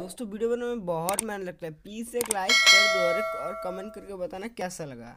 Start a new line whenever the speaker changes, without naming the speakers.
दोस्तों वीडियो बनाने में बहुत मेहनत लगता है। प्लीज़ एक लाइक कर दो और, कमेंट करके बताना कैसा लगा।